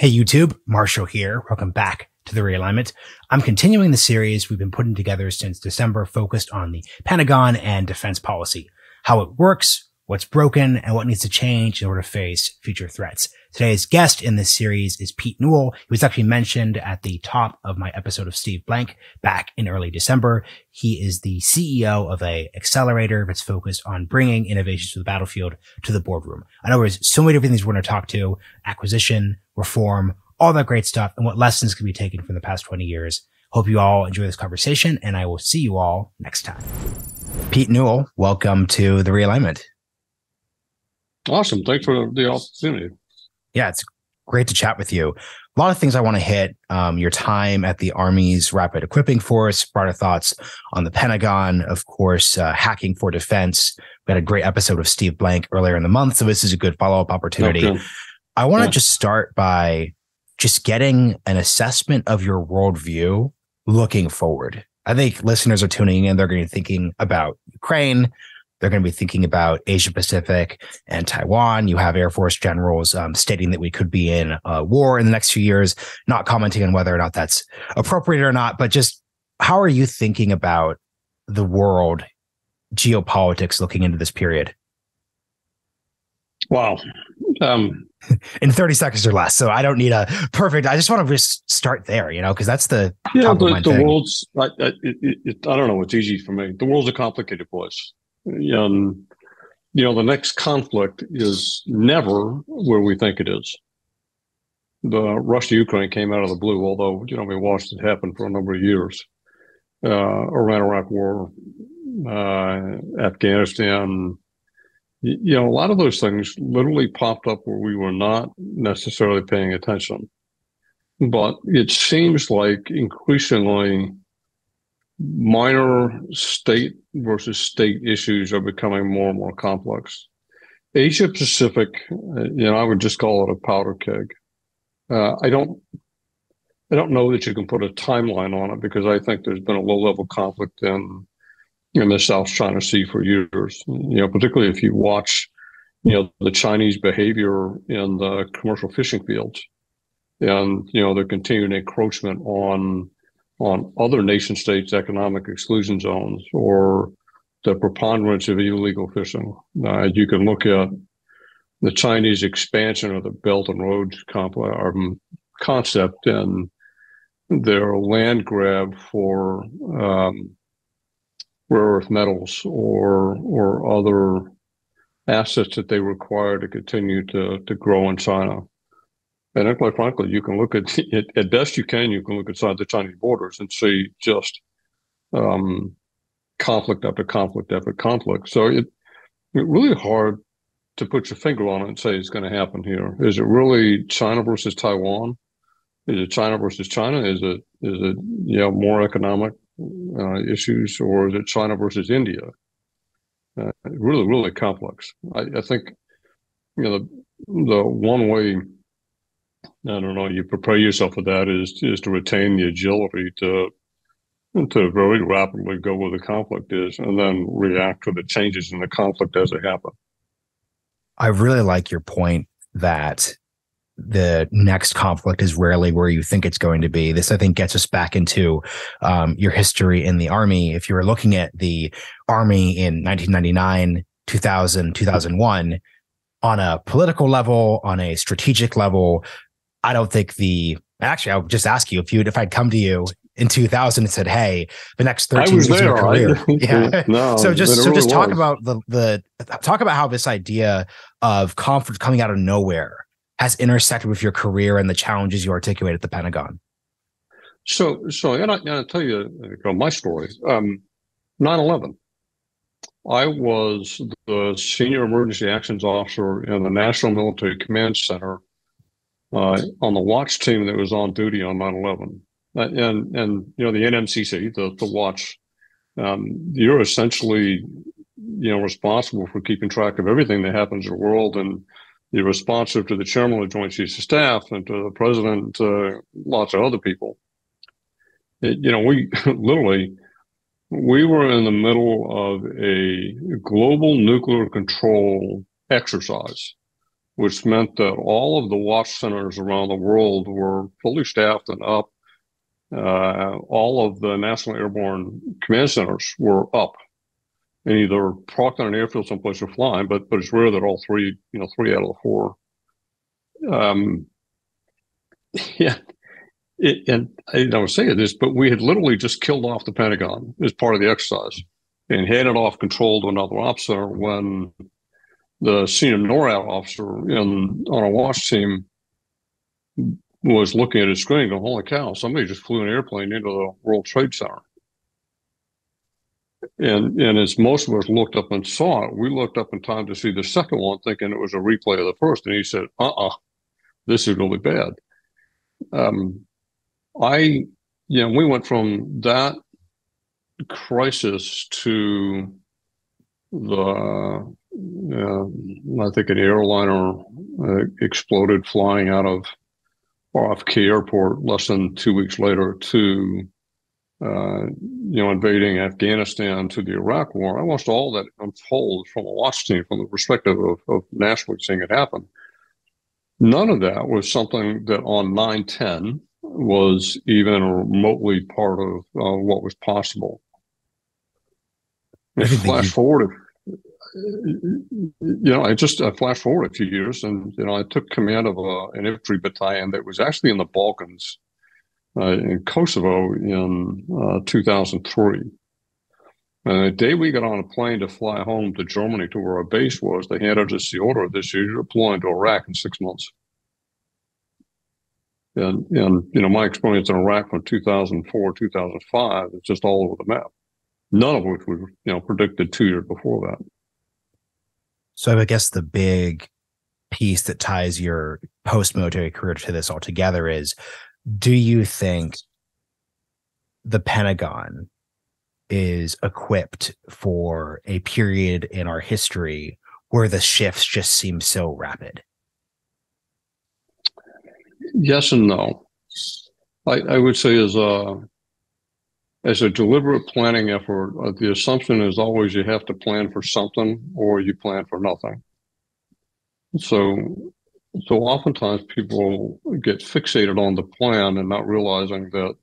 Hey YouTube, Marshall here. Welcome back to the realignment. I'm continuing the series we've been putting together since December focused on the Pentagon and defense policy, how it works, what's broken, and what needs to change in order to face future threats. Today's guest in this series is Pete Newell. He was actually mentioned at the top of my episode of Steve Blank back in early December. He is the CEO of a accelerator that's focused on bringing innovations to the battlefield to the boardroom. I know there's so many different things we're going to talk to, acquisition, reform, all that great stuff and what lessons can be taken from the past 20 years. Hope you all enjoy this conversation and I will see you all next time. Pete Newell, welcome to the realignment. Awesome. Thanks for the opportunity. Yeah, it's great to chat with you. A lot of things I want to hit. Um, your time at the Army's Rapid Equipping Force, broader thoughts on the Pentagon, of course, uh, hacking for defense. We had a great episode of Steve Blank earlier in the month, so this is a good follow up opportunity. Okay. I want to yeah. just start by just getting an assessment of your worldview looking forward. I think listeners are tuning in. They're going to be thinking about Ukraine. They're going to be thinking about Asia Pacific and Taiwan. You have Air Force generals um, stating that we could be in a war in the next few years, not commenting on whether or not that's appropriate or not, but just how are you thinking about the world geopolitics looking into this period? Wow. Um, in 30 seconds or less. So I don't need a perfect. I just want to just start there, you know, because that's the yeah. The, the world's. I, I, it, it, I don't know. It's easy for me. The world's a complicated place. You know, the next conflict is never where we think it is. The Russia Ukraine came out of the blue, although, you know, we watched it happen for a number of years. Uh, Iran Iraq War, uh, Afghanistan, you know, a lot of those things literally popped up where we were not necessarily paying attention. But it seems like increasingly minor state versus state issues are becoming more and more complex. Asia Pacific, uh, you know, I would just call it a powder keg. Uh, I don't, I don't know that you can put a timeline on it because I think there's been a low level conflict in in the South China Sea for years. You know, particularly if you watch, you know, the Chinese behavior in the commercial fishing fields, and you know their continued encroachment on on other nation states' economic exclusion zones or the preponderance of illegal fishing. Uh, you can look at the Chinese expansion of the Belt and Road complex, um, concept and their land grab for um, rare earth metals or or other assets that they require to continue to to grow in China. And quite frankly, you can look at it at best you can. You can look inside the Chinese borders and see just um, conflict after conflict after conflict. So it it's really hard to put your finger on it and say it's going to happen here. Is it really China versus Taiwan? Is it China versus China? Is it is it you know more economic uh, issues, or is it China versus India? Uh, really, really complex. I, I, think you know the the one way I don't know you prepare yourself for that is is to retain the agility to to very rapidly go where the conflict is and then react to the changes in the conflict as they happen. I really like your point that the next conflict is rarely where you think it's going to be. This, I think, gets us back into um, your history in the army. If you were looking at the army in 1999, 2000, 2001, on a political level, on a strategic level, I don't think the actually, I would just ask you if you if I'd come to you in 2000 and said, "Hey, the next 13 years of your career." yeah. no, so just so really just talk was. about the the talk about how this idea of conflict coming out of nowhere has intersected with your career and the challenges you articulate at the Pentagon? So, so and, I, and I'll tell you, my story. Um, 9/11. I was the senior emergency actions officer in the National Military Command Center uh, on the watch team that was on duty on 9/11. Uh, and and you know the NMCC, the the watch. Um, you're essentially you know responsible for keeping track of everything that happens in the world and you're responsive to the chairman of the Joint Chiefs of Staff and to the president, uh, lots of other people. It, you know, we literally we were in the middle of a global nuclear control exercise which meant that all of the watch centers around the world were fully staffed and up. Uh, all of the National Airborne Command Centers were up and either parked on an airfield someplace or flying, but but it's rare that all three, you know, three out of the four. Um, yeah, it, and I don't say this, but we had literally just killed off the Pentagon as part of the exercise and handed off control to another officer when the senior NORAD officer in on a watch team was looking at his screen going, holy cow, somebody just flew an airplane into the World Trade Center. And and as most of us looked up and saw it, we looked up in time to see the second one, thinking it was a replay of the first. And he said, uh-uh, this is really bad. Um, I, you know, we went from that crisis to the, I think an airliner uh, exploded flying out of JFK Airport less than two weeks later to, uh, you know, invading Afghanistan to the Iraq War. I watched all that unfold from a watch team from the perspective of, of nationally seeing it happen. None of that was something that on 910 was even remotely part of uh, what was possible. If flash forward, you know, I just uh, flash forward a few years, and you know, I took command of a, an infantry battalion that was actually in the Balkans, uh, in Kosovo, in uh, 2003. And the day we got on a plane to fly home to Germany to where our base was, they handed us the order this year to deploying to Iraq in six months. And, and you know, my experience in Iraq from 2004, 2005 is just all over the map. None of which was, you know, predicted two years before that. So I guess the big piece that ties your post-military career to this altogether is do you think the Pentagon is equipped for a period in our history where the shifts just seem so rapid? Yes and no. I, I would say as a as a deliberate planning effort, uh, the assumption is always you have to plan for something or you plan for nothing. So so oftentimes people get fixated on the plan and not realizing that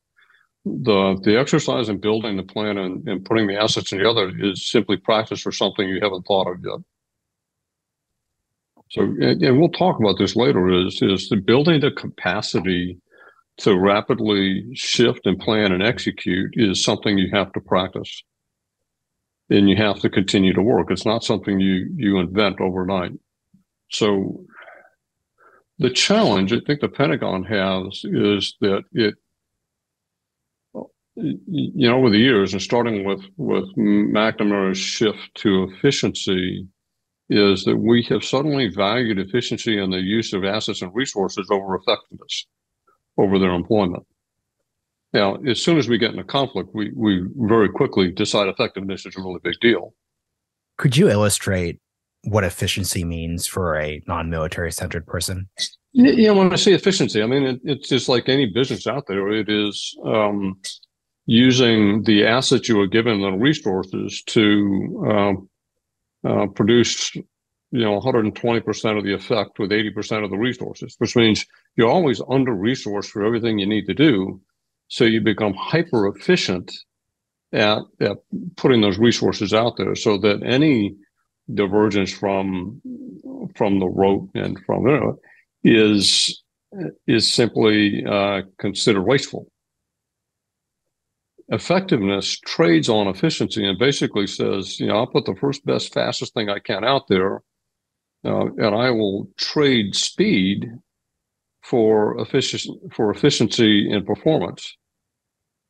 the the exercise in building the plan and, and putting the assets together is simply practice for something you haven't thought of yet. So, and, and we'll talk about this later. Is is the building the capacity to rapidly shift and plan and execute is something you have to practice, and you have to continue to work. It's not something you you invent overnight. So, the challenge I think the Pentagon has is that it you know, over the years, and starting with with McNamara's shift to efficiency, is that we have suddenly valued efficiency and the use of assets and resources over effectiveness, over their employment. Now, as soon as we get in a conflict, we, we very quickly decide effectiveness is a really big deal. Could you illustrate what efficiency means for a non-military centered person? Yeah, when I say efficiency, I mean it, it's just like any business out there. It is um, using the assets you are given and resources to um, uh, produce, you know, 120% of the effect with 80% of the resources, which means you're always under resourced for everything you need to do. So you become hyper efficient at, at putting those resources out there so that any divergence from from the rote and from you know, is is simply uh, considered wasteful effectiveness trades on efficiency and basically says, you know, I'll put the first best, fastest thing I can out there, uh, and I will trade speed for efficiency for efficiency and performance.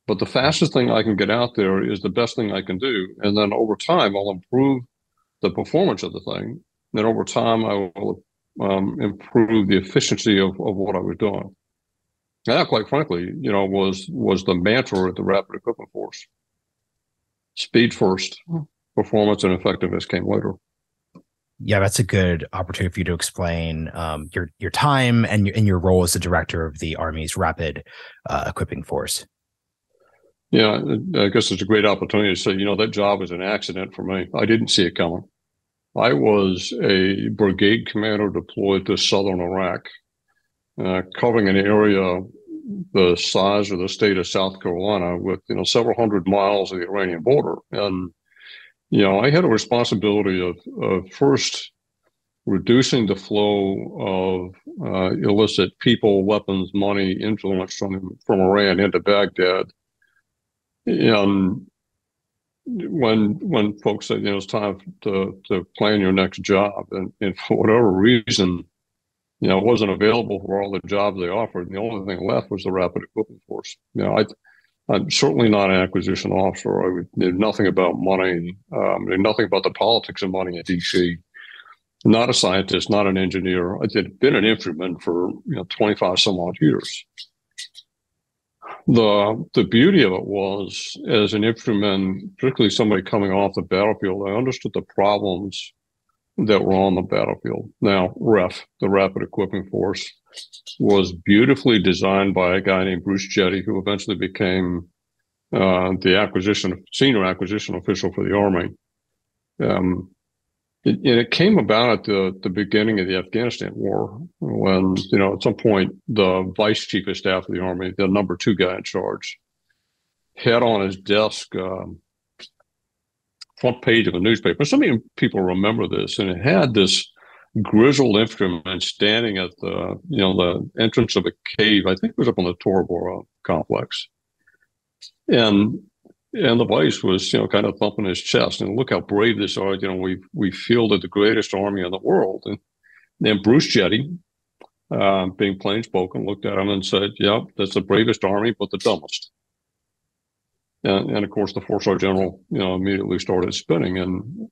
But the fastest thing I can get out there is the best thing I can do, and then over time I'll improve the performance of the thing. Then over time I will um, improve the efficiency of, of what I was doing. And that, quite frankly, you know, was was the mantra at the Rapid Equipment Force. Speed first, performance and effectiveness came later. Yeah, that's a good opportunity for you to explain um, your your time and your and your role as the director of the Army's Rapid uh, Equipping Force. Yeah, I guess it's a great opportunity to say, you know, that job was an accident for me. I didn't see it coming. I was a brigade commander deployed to southern Iraq, uh, covering an area the size of the state of South Carolina with you know several hundred miles of the Iranian border, and you know I had a responsibility of, of first reducing the flow of uh, illicit people, weapons, money, influence from from Iran into Baghdad, and when when folks said you know it's time to to plan your next job, and, and for whatever reason you know, it wasn't available for all the jobs they offered. And the only thing left was the rapid equipment force. You know, I, I'm certainly not an acquisition officer. I knew nothing about money, um, knew nothing about the politics of money at DC. Not a scientist, not an engineer. I had been an infantryman for you know 25 some odd years. The the beauty of it was, as an infantryman, particularly somebody coming off the battlefield, I understood the problems that were on the battlefield. Now, REF, the Rapid Equipping Force, was beautifully designed by a guy named Bruce Jette, who eventually became uh, the acquisition senior acquisition official for the Army. Um, and it came about at the, the beginning of the Afghanistan war when, you know, at some point, the vice chief of staff of the Army, the number two guy in charge, had on his desk um, front page of a newspaper. Some people remember this, and it had this grizzled infantryman standing at the you know the entrance of a cave. I think it was up on the Tora complex, and and the vice was you know kind of thumping his chest and look how brave this are. You know we we fielded the greatest army in the world, and then Bruce Jette, uh, being plain spoken, looked at him and said, "Yep, that's the bravest army, but the dumbest." And, and of course, the four star general, you know, immediately started spinning and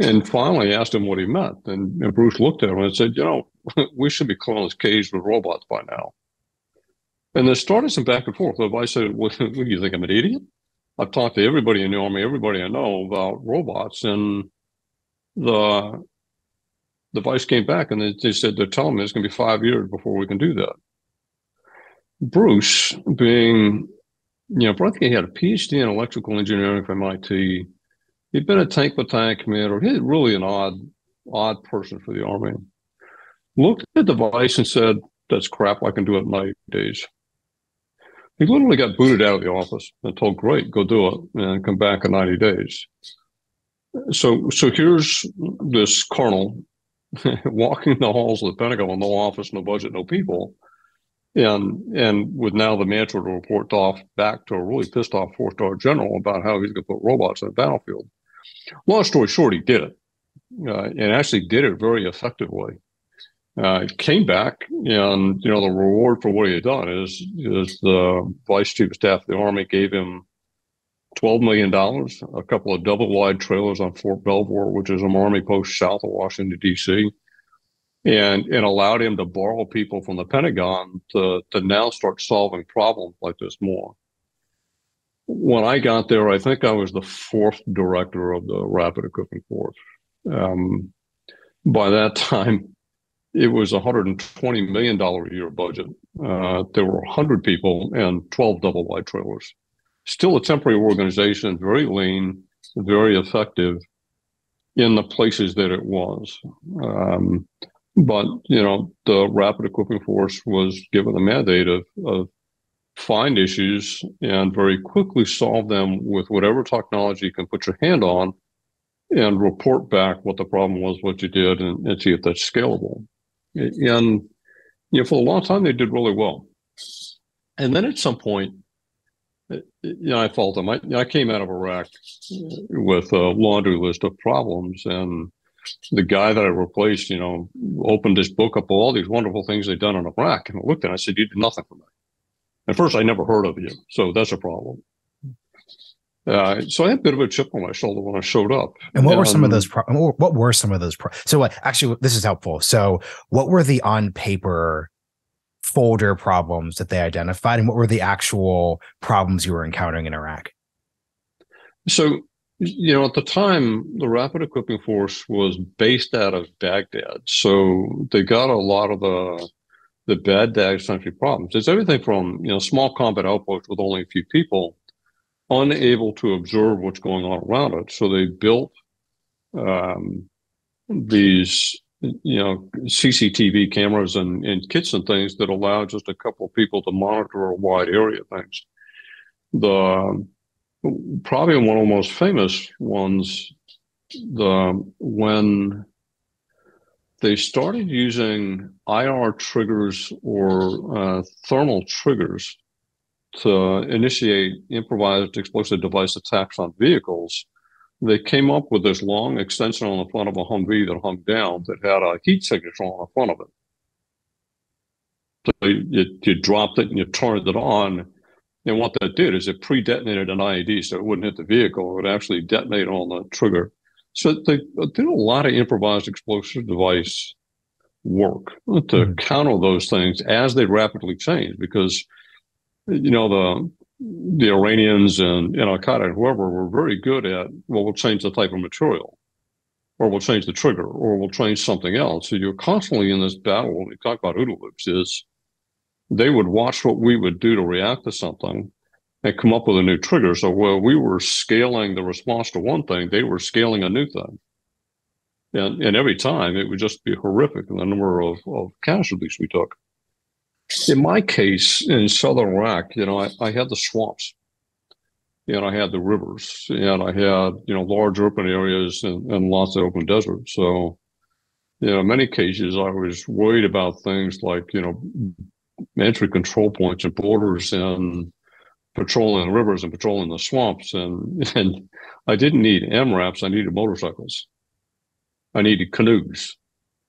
and finally asked him what he meant. And, and Bruce looked at him and said, you know, we should be calling this cage with robots by now. And there started some back and forth. I said, what do you think? I'm an idiot? I've talked to everybody in the army, everybody I know about robots, and the the vice came back and they, they said they're telling me it's going to be five years before we can do that. Bruce, being you know, Brother had a PhD in electrical engineering from MIT. He'd been a tank battalion commander. He's really an odd, odd person for the army. Looked at the device and said, "That's crap. I can do it in 90 days." He literally got booted out of the office and told, "Great, go do it, and come back in 90 days." So, so here's this colonel walking the halls of the Pentagon, no office, no budget, no people and and with now the mantra to report off back to a really pissed off four star general about how he's going to put robots on the battlefield. Long story short, he did it, uh, and actually did it very effectively. Uh, came back, and you know the reward for what he had done is is the vice chief of staff of the army gave him twelve million dollars, a couple of double wide trailers on Fort Belvoir, which is an army post south of Washington D.C and and allowed him to borrow people from the Pentagon to to now start solving problems like this more. When I got there, I think I was the fourth director of the Rapid Equipment Force. Um, by that time, it was a $120 million a year budget. Uh, there were 100 people and 12 double wide trailers. Still a temporary organization, very lean, very effective in the places that it was. Um, but you know, the Rapid Equipping Force was given the mandate of, of find issues and very quickly solve them with whatever technology you can put your hand on and report back what the problem was, what you did, and, and see if that's scalable. And you know, for a long time they did really well. And then at some point, eh, you know, I fault them. I, I came out of Iraq with a laundry list of problems, and the guy that I replaced, you know, opened this book up all these wonderful things they'd done in Iraq. And I looked at it, I said, You did nothing for me. At first, I never heard of you. So that's a problem. Uh, so I had a bit of a chip on my shoulder when I showed up. And what and, were some of those? Pro- what were some of those? Pro- so what? Actually, this is helpful. So what were the on paper folder problems that they identified, and what were the actual problems you were encountering in Iraq? So you know, at the time, the Rapid Equipping Force was based out of Baghdad, so they got a lot of the the Baghdad century problems. It's everything from you know small combat outposts with only a few people, unable to observe what's going on around it. So they built um, these you know CCTV cameras and, and kits and things that allow just a couple of people to monitor a wide area of things. The probably one of the most famous ones, the when they started using IR triggers or uh, thermal triggers to initiate improvised explosive device attacks on vehicles they came up with this long extension on the front of a Humvee that hung down that had a heat signature on the front of it. So you, you dropped it and you turned it on. And what that did is it pre-detonated an IED so it wouldn't hit the vehicle. It would actually detonate on the trigger. So they did a lot of improvised explosive device work to mm-hmm. counter those things as they rapidly change because you know the the Iranians and, and Al Qaeda and whoever were very good at, well, we'll change the type of material, or we'll change the trigger, or we'll change something else. So you're constantly in this battle when we talk about OODA loops is they would watch what we would do to react to something and come up with a new trigger. So while we were scaling the response to one thing, they were scaling a new thing. And, and every time it would just be horrific in the number of, of casualties we took. In my case, in southern Iraq, you know, I, I had the swamps, and I had the rivers, and I had you know large open areas and, and lots of open desert. So, you know, in many cases, I was worried about things like you know entry control points and borders and patrolling the rivers and patrolling the swamps. And and I didn't need MRAPs. I needed motorcycles. I needed canoes.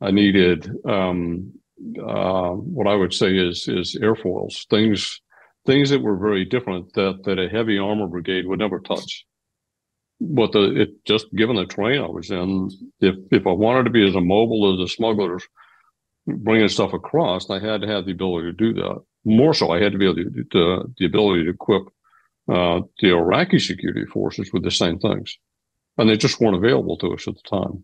I needed um, uh, what I would say is is airfoils, things things that were very different that that a heavy armor brigade would never touch. But the it just given the terrain I was in, if if I wanted to be as mobile as the smugglers bringing stuff across, I had to have the ability to do that. More so, I had to be able to, to the ability to equip uh, the Iraqi security forces with the same things, and they just weren't available to us at the time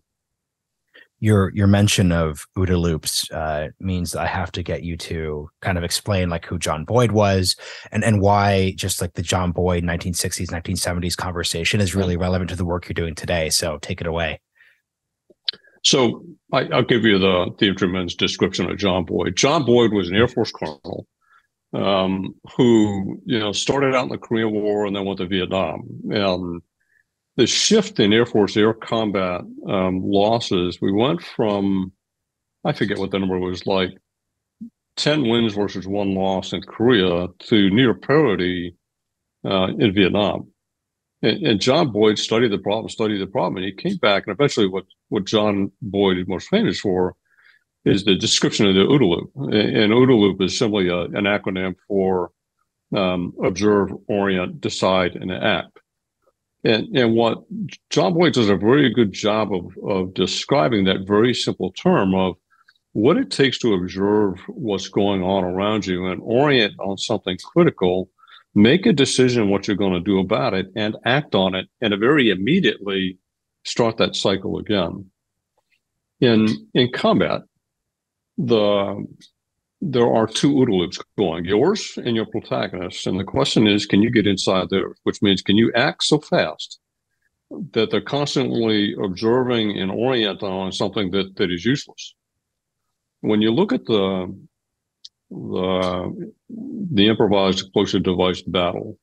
your your mention of OODA loops uh, means I have to get you to kind of explain like who John Boyd was and and why just like the John Boyd 1960s 1970s conversation is really relevant to the work you're doing today. So take it away. So I, will give you the the infantryman's description of John Boyd. John Boyd was an Air Force colonel um, who you know started out in the Korean War and then went to Vietnam and the shift in Air Force air combat um, losses, we went from, I forget what the number was like, 10 wins versus one loss in Korea to near parity uh, in Vietnam. And, and, John Boyd studied the problem, studied the problem, and he came back. And eventually, what, what John Boyd is most famous for is the description of the OODA loop. And OODA loop is simply a, an acronym for um, observe, orient, decide, and act. And, and what John Boyd does a very good job of, of describing that very simple term of what it takes to observe what's going on around you and orient on something critical, make a decision what you're going to do about it and act on it and very immediately start that cycle again. In in combat, the there are two OODA loops going, yours and your protagonist. And the question is, can you get inside there? Which means, can you act so fast that they're constantly observing and orienting on something that, that is useless? When you look at the the the improvised explosive device battle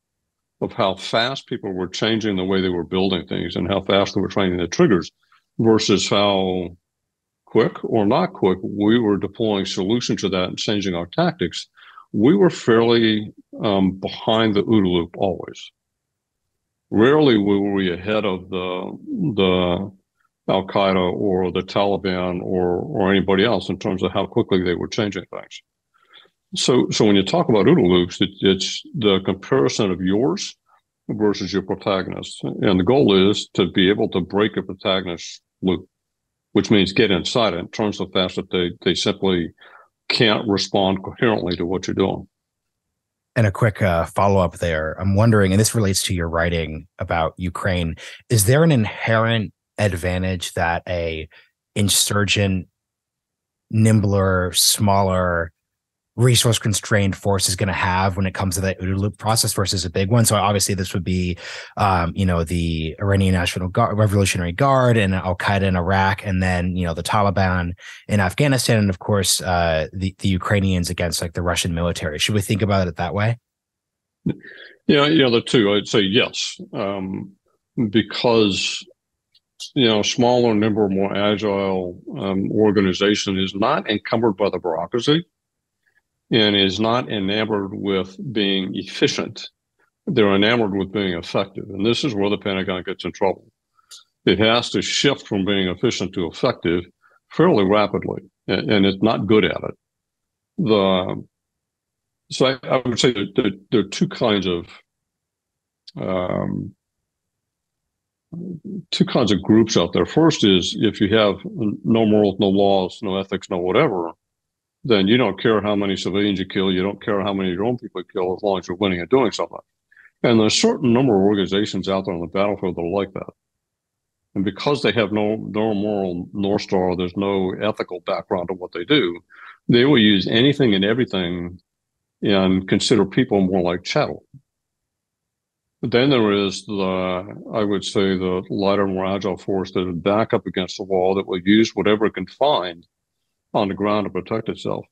of how fast people were changing the way they were building things and how fast they were training the triggers versus how quick or not quick, we were deploying solutions to that and changing our tactics. We were fairly um, behind the OODA loop always. Rarely were we ahead of the the Al Qaeda or the Taliban or or anybody else in terms of how quickly they were changing things. So so when you talk about OODA loops, it, it's the comparison of yours versus your protagonist, and the goal is to be able to break a protagonist loop which means get inside it, turn so fast that they, they simply can't respond coherently to what you're doing. And a quick uh, follow up there. I'm wondering, and this relates to your writing about Ukraine, is there an inherent advantage that a insurgent, nimbler, smaller, resource constrained force is going to have when it comes to that OODA loop process versus a big one. So obviously this would be, um, you know, the Iranian National Guard, Revolutionary Guard and Al Qaeda in Iraq, and then you know the Taliban in Afghanistan, and of course uh, the the Ukrainians against like the Russian military. Should we think about it that way? Yeah, the two. I'd say yes, um, because you know smaller, nimble, more agile um, organization is not encumbered by the bureaucracy and is not enamored with being efficient. They're enamored with being effective. And this is where the Pentagon gets in trouble. It has to shift from being efficient to effective fairly rapidly, and, it's not good at it. The so I, I would say that there, there, are two kinds of um, two kinds of groups out there. First is if you have no morals, no laws, no ethics, no whatever, then you don't care how many civilians you kill. You don't care how many of your own people you kill as long as you're winning and doing something. And there's a certain number of organizations out there on the battlefield that are like that. And because they have no, no moral North Star, there's no ethical background to what they do, they will use anything and everything and consider people more like chattel. Then there is the, I would say, the lighter, more agile force that is back up against the wall that will use whatever it can find on the ground to protect itself.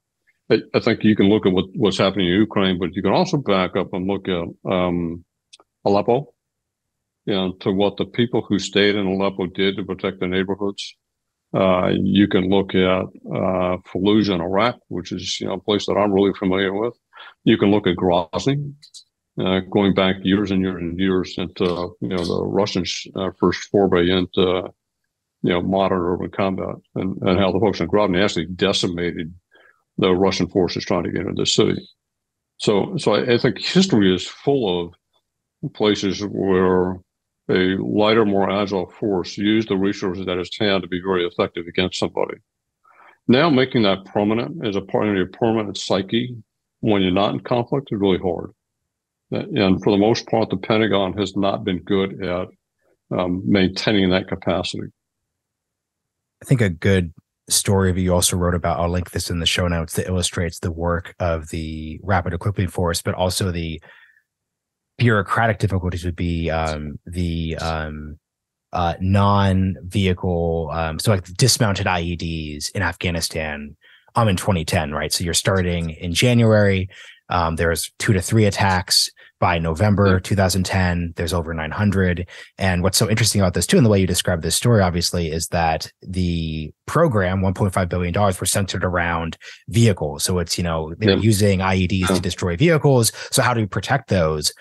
I, think you can look at what, what's happening in Ukraine, but you can also back up and look at um, Aleppo and to what the people who stayed in Aleppo did to protect the neighborhoods. Uh, you can look at uh, Fallujah Iraq, which is you know, a place that I'm really familiar with. You can look at Grozny, uh, going back years and years and years into you know the Russians' uh, first foray into you know, modern urban combat and, and how the folks in Grozny actually decimated the Russian forces trying to get into the city. So, so I, I think history is full of places where a lighter, more agile force used the resources at its hand to be very effective against somebody. Now, making that permanent as a part of your permanent psyche when you're not in conflict is really hard. And for the most part, the Pentagon has not been good at um, maintaining that capacity. I think a good story of you also wrote about, I'll link this in the show notes that illustrates the work of the rapid equipping force, but also the bureaucratic difficulties would be um, the um, uh, non-vehicle, um, so like dismounted IEDs in Afghanistan um, in 2010, right? So you're starting in January. Um, there's two to three attacks by November 2010, there's over 900. And what's so interesting about this too, and the way you describe this story, obviously, is that the program, 1.5 billion dollars, were centered around vehicles. So it's you know they're yeah. using IEDs to destroy vehicles. So how do you protect those?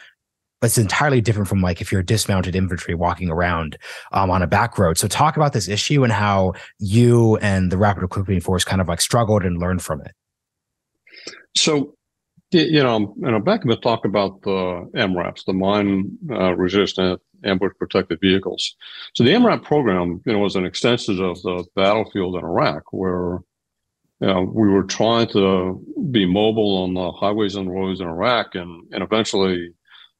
But it's entirely different from like if you're dismounted infantry walking around um, on a back road. So talk about this issue and how you and the Rapid Equipping Force kind of like struggled and learned from it. So you know, you know, back to talk about the MRAPs, the mine uh, resistant ambush protected vehicles. So the MRAP program, you know, was an extension of the battlefield in Iraq, where you know, we were trying to be mobile on the highways and roads in Iraq, and and eventually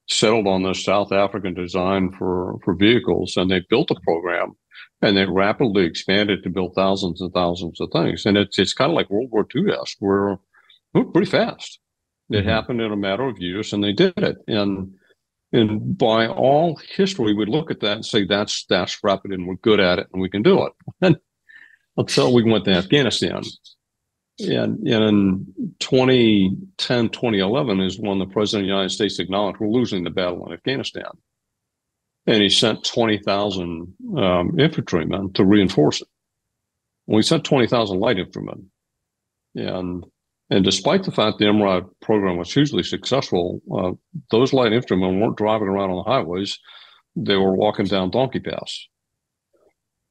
settled on this South African design for for vehicles, and they built a program. And they rapidly expanded to build thousands and thousands of things. And it's it's kind of like World War II esque, where moved pretty fast. It mm-hmm. happened in a matter of years, and they did it. And and by all history, we look at that and say that's that's rapid, and we're good at it, and we can do it. And until we went to Afghanistan, and, and in 2010, 2011 is when the president of the United States acknowledged we're losing the battle in Afghanistan, and he sent 20,000 um, infantrymen to reinforce it. We sent 20,000 light infantrymen, and and despite the fact the MRAP program was hugely successful, uh, those light infantrymen weren't driving around on the highways. They were walking down donkey paths.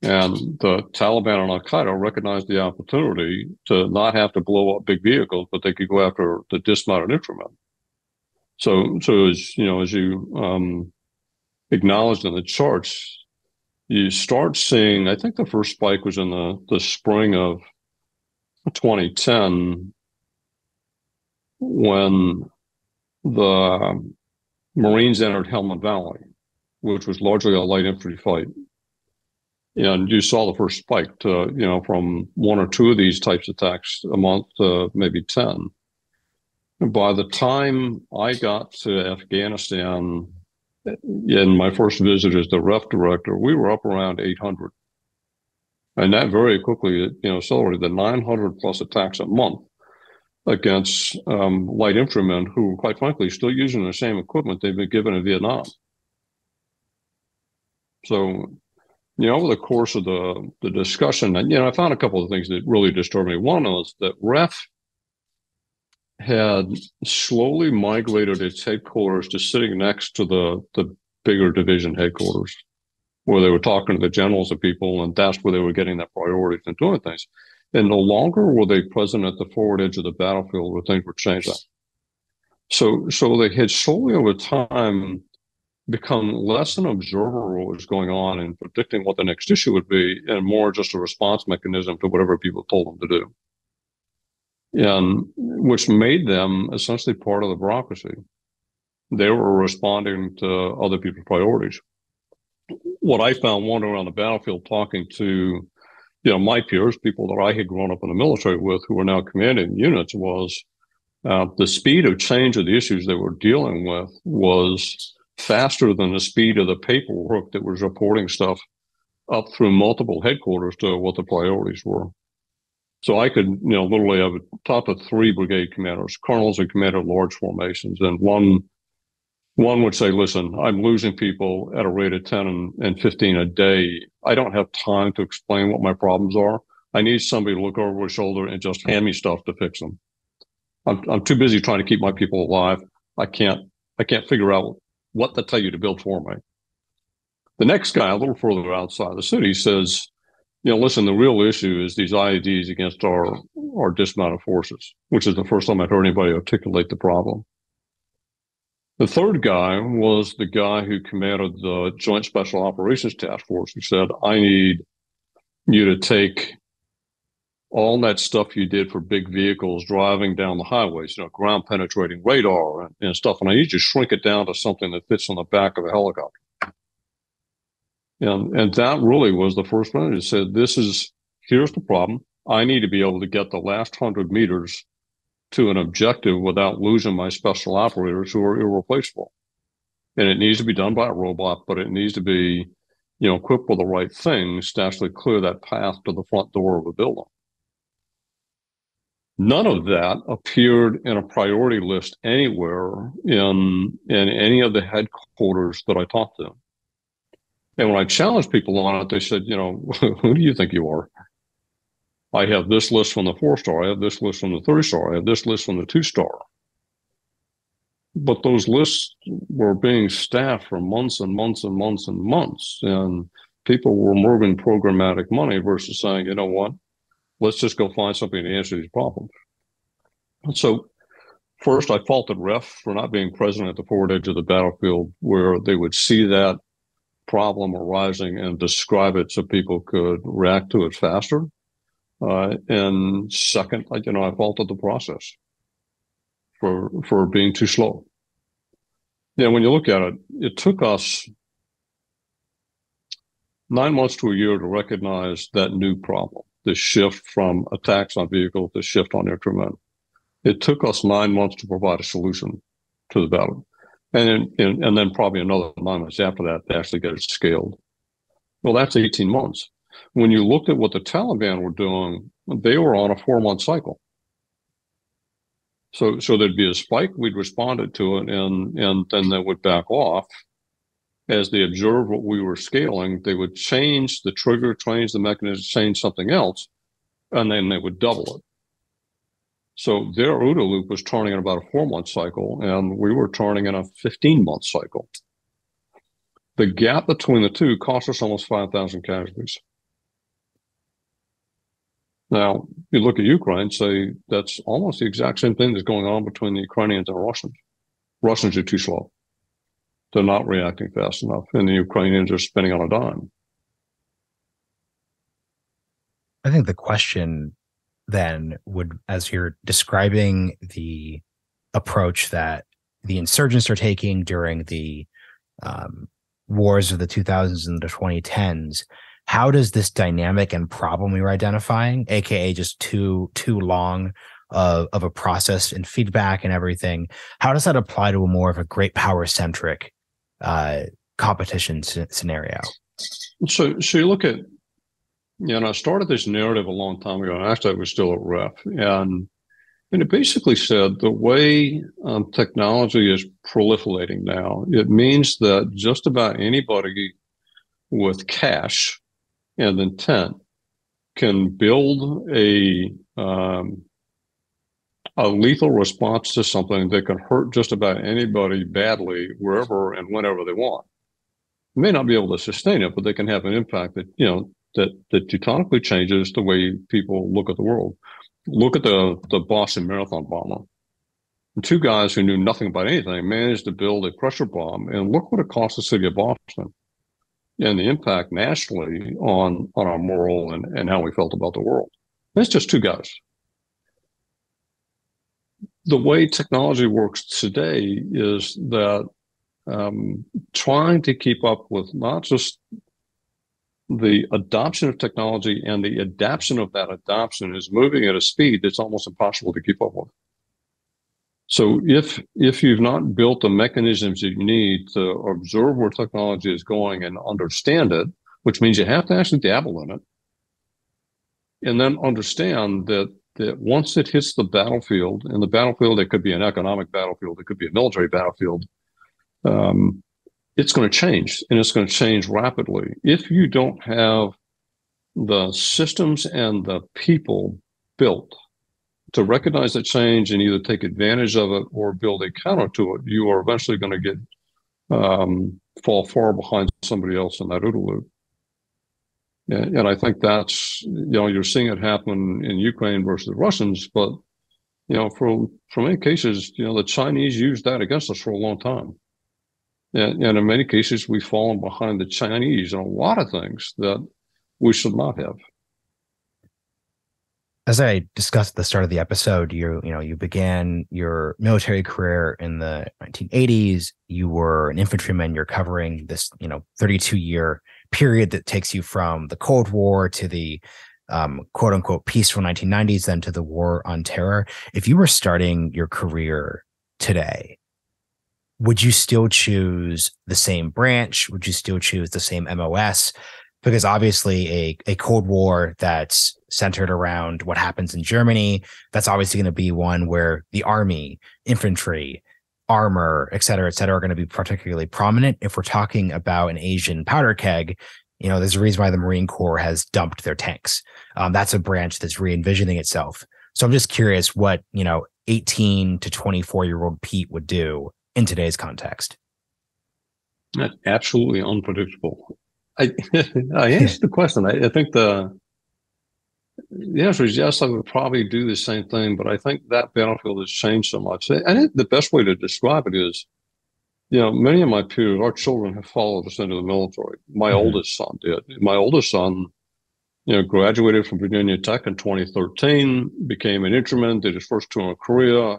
And the Taliban and Al Qaeda recognized the opportunity to not have to blow up big vehicles, but they could go after the dismounted infantrymen. So, so as you know, as you um, acknowledged in the charts, you start seeing. I think the first spike was in the the spring of 2010 when the Marines entered Helmand Valley, which was largely a light infantry fight. And you saw the first spike to, you know, from one or two of these types of attacks a month to maybe 10. by the time I got to Afghanistan in my first visit as the REF director, we were up around 800. And that very quickly, you know, accelerated the 900 plus attacks a month against um, light infantrymen who, quite frankly, still using the same equipment they've been given in Vietnam. So, you know, over the course of the, the discussion, and, you know, I found a couple of things that really disturbed me. One was that REF had slowly migrated its headquarters to sitting next to the, the bigger division headquarters where they were talking to the generals and people, and that's where they were getting their priorities and doing things. And no longer were they present at the forward edge of the battlefield where things were changing. So, so they had slowly over time become less an observer of what was going on and predicting what the next issue would be, and more just a response mechanism to whatever people told them to do. And which made them essentially part of the bureaucracy. They were responding to other people's priorities what I found wandering around the battlefield talking to, you know, my peers, people that I had grown up in the military with who were now commanding units was uh, the speed of change of the issues they were dealing with was faster than the speed of the paperwork that was reporting stuff up through multiple headquarters to what the priorities were. So I could, you know, literally have a top of three brigade commanders, colonels and commander large formations, and one one would say, listen, I'm losing people at a rate of 10 and, and 15 a day. I don't have time to explain what my problems are. I need somebody to look over my shoulder and just hand me stuff to fix them. I'm, I'm too busy trying to keep my people alive. I can't, I can't figure out what to tell you to build for me. The next guy, a little further outside the city, says, you know, listen, the real issue is these IEDs against our, our dismounted forces, which is the first time I've heard anybody articulate the problem. The third guy was the guy who commanded the Joint Special Operations Task Force, who said, I need you to take all that stuff you did for big vehicles driving down the highways, you know, ground penetrating radar and, and stuff, and I need you to shrink it down to something that fits on the back of a helicopter. And, and that really was the first one. It said, this is, here's the problem. I need to be able to get the last hundred meters to an objective without losing my special operators who are irreplaceable. And it needs to be done by a robot, but it needs to be, you know, equipped with the right things to actually clear that path to the front door of a building. None of that appeared in a priority list anywhere in in any of the headquarters that I talked to. And when I challenged people on it, they said, you know, who do you think you are? I have this list from the four star, I have this list from the three star, I have this list from the two star. But those lists were being staffed for months and months and months and months. And people were moving programmatic money versus saying, you know what, let's just go find something to answer these problems. And so first I faulted REF for not being present at the forward edge of the battlefield where they would see that problem arising and describe it so people could react to it faster. Uh, and second, you know, I faulted the process for for being too slow. Yeah, when you look at it, it took us nine months to a year to recognize that new problem, the shift from attacks on vehicles to shift on instrument. It took us nine months to provide a solution to the battle. And, then, and then probably another nine months after that to actually get it scaled. Well, that's 18 months when you looked at what the Taliban were doing, they were on a four month cycle. So, so there'd be a spike. We'd responded to it, and and then they would back off. As they observed what we were scaling, they would change the trigger, change the mechanism, change something else, and then they would double it. So their OODA loop was turning in about a four month cycle, and we were turning in a 15 month cycle. The gap between the two cost us almost 5,000 casualties. Now, you look at Ukraine, say that's almost the exact same thing that's going on between the Ukrainians and Russians. Russians are too slow. They're not reacting fast enough, and the Ukrainians are spinning on a dime. I think the question then would, as you're describing the approach that the insurgents are taking during the um, wars of the 2000s and the 2010s, how does this dynamic and problem we were identifying, aka just too too long of, of a process and feedback and everything. How does that apply to a more of a great power centric uh, competition c- scenario? So, so you look at, you know, I started this narrative a long time ago, and actually I was still at REF, and and it basically said the way um, technology is proliferating now, it means that just about anybody with cash and intent can build a um, a lethal response to something that can hurt just about anybody badly wherever and whenever they want. They may not be able to sustain it, but they can have an impact that you know that that teutonically changes the way people look at the world. Look at the the Boston Marathon bomber. two guys who knew nothing about anything managed to build a pressure bomb, and look what it cost the city of Boston and the impact nationally on on our moral and, and how we felt about the world. That's just two guys. The way technology works today is that um, trying to keep up with not just the adoption of technology and the adaptation of that adoption is moving at a speed that's almost impossible to keep up with. So if if you've not built the mechanisms that you need to observe where technology is going and understand it, which means you have to actually dabble in it, and then understand that that once it hits the battlefield, and the battlefield, it could be an economic battlefield, it could be a military battlefield, um, it's going to change, and it's going to change rapidly. If you don't have the systems and the people built to recognize that change and either take advantage of it or build a counter to it, you are eventually going to get um, fall far behind somebody else in that OODA loop. And, and I think that's you know you're seeing it happen in Ukraine versus the Russians, but you know for for many cases you know the Chinese used that against us for a long time. And, and in many cases, we've fallen behind the Chinese on a lot of things that we should not have as I discussed at the start of the episode, you you know you began your military career in the 1980s. You were an infantryman. You're covering this you know 32 year period that takes you from the Cold War to the um, quote unquote peaceful 1990s, then to the war on terror. If you were starting your career today, would you still choose the same branch? Would you still choose the same MOS? Because obviously, a, a Cold War that's centered around what happens in Germany, that's obviously going to be one where the army, infantry, armor, et cetera, et cetera, are going to be particularly prominent. If we're talking about an Asian powder keg, you know, there's a reason why the Marine Corps has dumped their tanks. Um, that's a branch that's re envisioning itself. So I'm just curious what, you know, 18 to 24 year old Pete would do in today's context. Absolutely unpredictable. I I answered the question. I, I think the the answer is yes, I would probably do the same thing, but I think that battlefield has changed so much. And think the best way to describe it is, you know, many of my peers, our children have followed us into the military. My mm-hmm. oldest son did. My oldest son, you know, graduated from Virginia Tech in 2013, became an infantryman, did his first tour in Korea,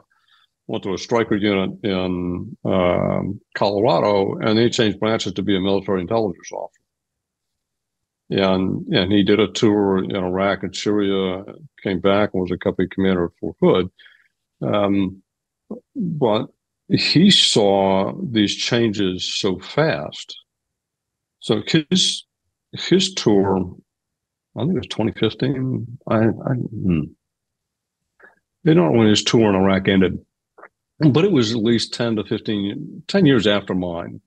went to a Stryker unit in um, Colorado, and then he changed branches to be a military intelligence officer and and he did a tour in Iraq and Syria, came back and was a company commander for Hood. Um, but he saw these changes so fast. So his his tour, I think it was 2015. I, I hmm. they don't know when his tour in Iraq ended, but it was at least 10 to 15, 10 years after mine.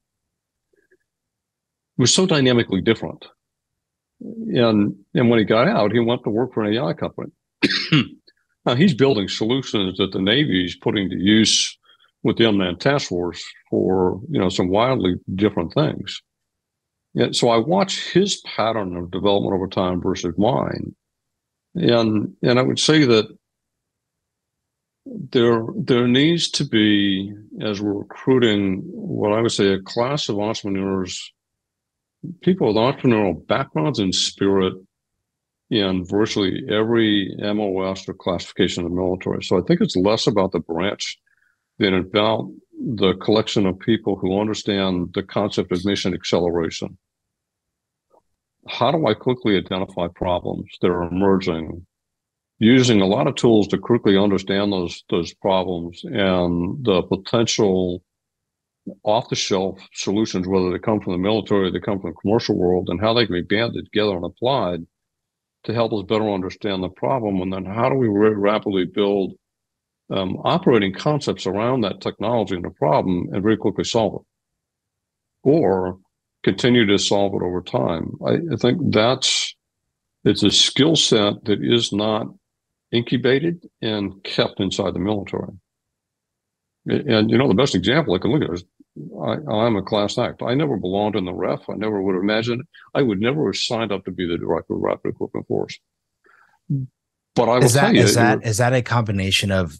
It was so dynamically different and and when he got out, he went to work for an AI company. now he's building solutions that the Navy is putting to use with the unmanned task force for you know some wildly different things. And so I watch his pattern of development over time versus mine, and and I would say that there there needs to be as we're recruiting what I would say a class of entrepreneurs people with entrepreneurial backgrounds and spirit in virtually every MOS or classification of the military. So I think it's less about the branch than about the collection of people who understand the concept of mission acceleration. How do I quickly identify problems that are emerging using a lot of tools to quickly understand those those problems and the potential off the shelf solutions, whether they come from the military or they come from the commercial world, and how they can be banded together and applied to help us better understand the problem. And then how do we rapidly build um, operating concepts around that technology and the problem and very quickly solve it? Or continue to solve it over time. I, I think that's it's a skill set that is not incubated and kept inside the military. And you know, the best example I can look at is I, am a class act. I never belonged in the REF. I never would have imagined. I would never have signed up to be the director of Rapid Equipping Force. But I is that you, is that is that a combination of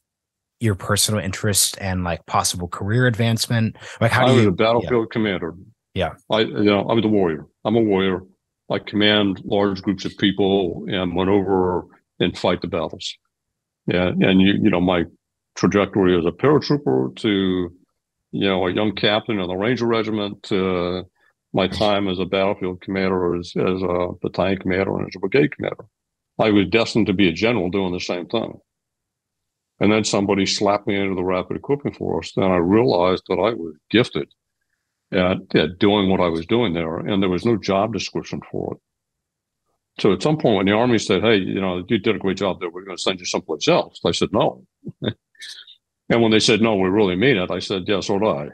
your personal interest and like possible career advancement? Like how I do was you? a battlefield yeah. commander. Yeah, I you know I'm the warrior. I'm a warrior. I command large groups of people and maneuver and fight the battles. Yeah, and you you know my trajectory as a paratrooper to you know a young captain in the Ranger Regiment to my time as a battlefield commander, as as a battalion commander, and as a brigade commander. I was destined to be a general doing the same thing. And then somebody slapped me into the rapid equipping force. Then I realized that I was gifted at, at doing what I was doing there, and there was no job description for it. So at some point, when the Army said, "Hey, you know, you did a great job there. We're going to send you someplace else," I said, "No." and when they said, "No, we really mean it," I said, "Yeah, so did I."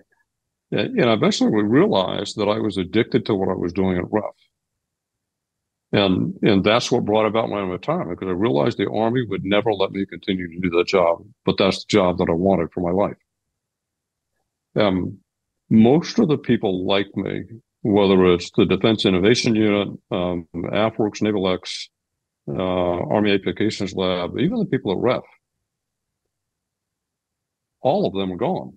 And eventually, we realized that I was addicted to what I was doing at REF, and and that's what brought about my retirement because I realized the Army would never let me continue to do that job, but that's the job that I wanted for my life. Um, most of the people like me whether it's the Defense Innovation Unit, um, AFWERX, NavalX, uh, Army Applications Lab, even the people at REF, all of them are gone.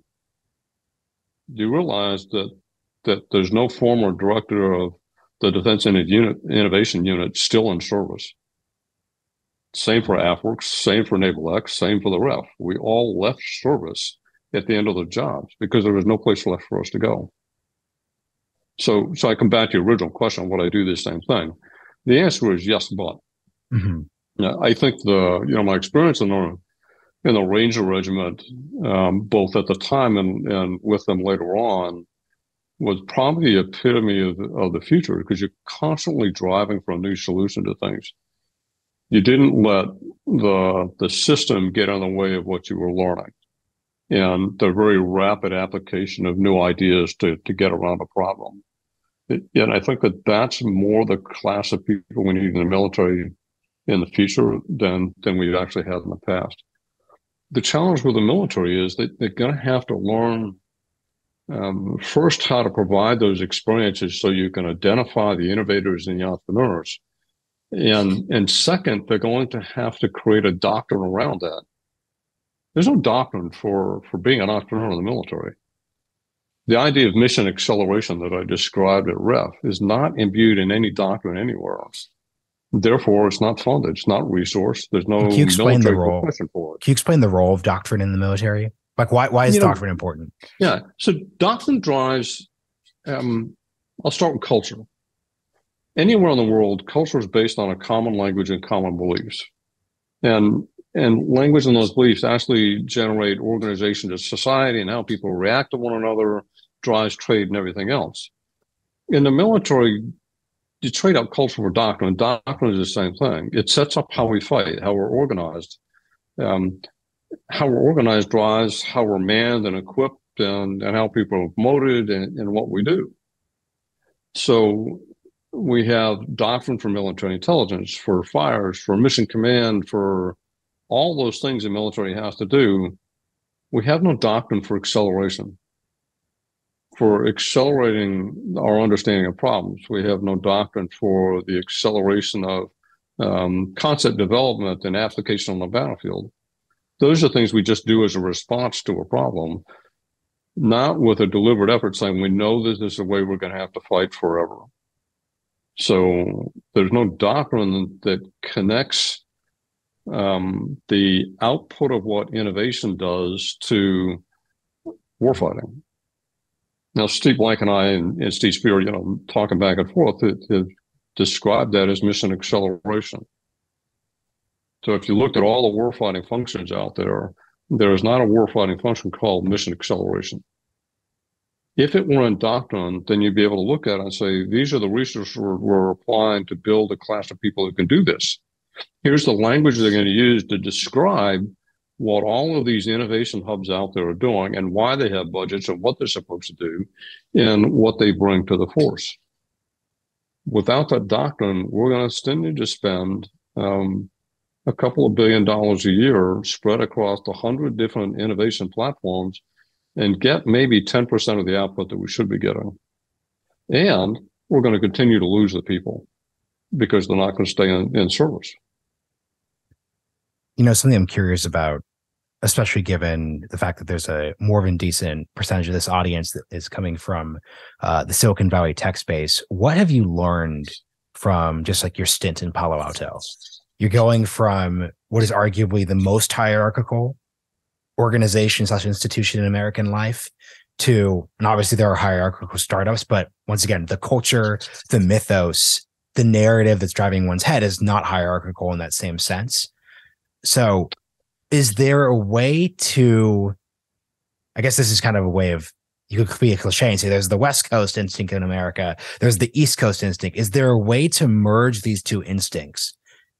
You realize that that there's no former director of the Defense Innovation Unit still in service. Same for AFWERX, same for NavalX, same for the REF. We all left service at the end of the jobs because there was no place left for us to go. So, so I come back to your original question: Would I do the same thing? The answer is yes, but. Mm-hmm. I think the you know my experience in the in the Ranger Regiment, um, both at the time and and with them later on, was probably the epitome of, of the future because you're constantly driving for a new solution to things. You didn't let the the system get in the way of what you were learning, and the very rapid application of new ideas to to get around a problem and I think that that's more the class of people we need in the military in the future than than we've actually had in the past. The challenge with the military is that they're going to have to learn um, first how to provide those experiences so you can identify the innovators and the entrepreneurs, and and second, they're going to have to create a doctrine around that. There's no doctrine for for being an entrepreneur in the military the idea of mission acceleration that I described at REF is not imbued in any doctrine anywhere else. Therefore, it's not funded. It's not resourced. There's no Can you explain the role? for it. Can you explain the role of doctrine in the military? Like, why why is you doctrine know, important? Yeah. So doctrine drives. Um, I'll start with culture. Anywhere in the world, culture is based on a common language and common beliefs, and and language and those beliefs actually generate organization to society and how people react to one another drives trade and everything else. In the military, you trade out culture for doctrine. Doctrine is the same thing. It sets up how we fight, how we're organized. Um, how we're organized drives how we're manned and equipped and, and how people are promoted and, and what we do. So we have doctrine for military intelligence, for fires, for mission command, for all those things the military has to do. We have no doctrine for acceleration for accelerating our understanding of problems. We have no doctrine for the acceleration of um, concept development and application on the battlefield. Those are things we just do as a response to a problem, not with a deliberate effort saying we know this is the way we're going to have to fight forever. So there's no doctrine that connects um, the output of what innovation does to warfighting. Now, Steve Blank and I and, and Steve Spear, you know, talking back and forth, have described that as mission acceleration. So if you looked at all the warfighting functions out there, there is not a warfighting function called mission acceleration. If it were in doctrine, then you'd be able to look at it and say, these are the resources we're, we're applying to build a class of people who can do this. Here's the language they're going to use to describe what all of these innovation hubs out there are doing and why they have budgets and what they're supposed to do and what they bring to the force. Without that doctrine, we're going to continue to spend um, a couple of billion dollars a year spread across a hundred different innovation platforms and get maybe 10% of the output that we should be getting. And we're going to continue to lose the people because they're not going to stay in, in service. You know, something I'm curious about, especially given the fact that there's a more than decent percentage of this audience that is coming from uh, the Silicon Valley tech space. What have you learned from just like your stint in Palo Alto? You're going from what is arguably the most hierarchical organization slash institution in American life to, and obviously there are hierarchical startups, but once again, the culture, the mythos, the narrative that's driving one's head is not hierarchical in that same sense. So, is there a way to, I guess this is kind of a way of, you could be a cliche and say there's the West Coast instinct in America, there's the East Coast instinct. Is there a way to merge these two instincts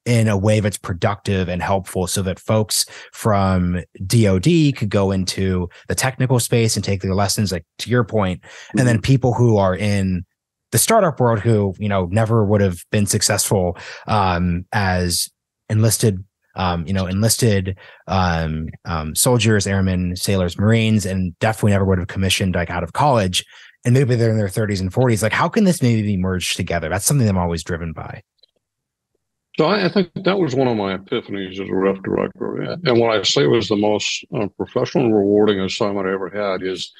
in a way that's productive and helpful so that folks from DoD could go into the technical space and take their lessons, like to your point, and then mm-hmm. people who are in the startup world who, you know, never would have been successful um, as enlisted um, you know, enlisted um, um, soldiers, airmen, sailors, Marines, and definitely never would have commissioned like out of college. And maybe they're in their 30s and 40s. Like, how can this maybe be merged together? That's something I'm always driven by. So I, I, think that was one of my epiphanies as a REF director. And what I say was the most uh, professional and rewarding assignment I ever had is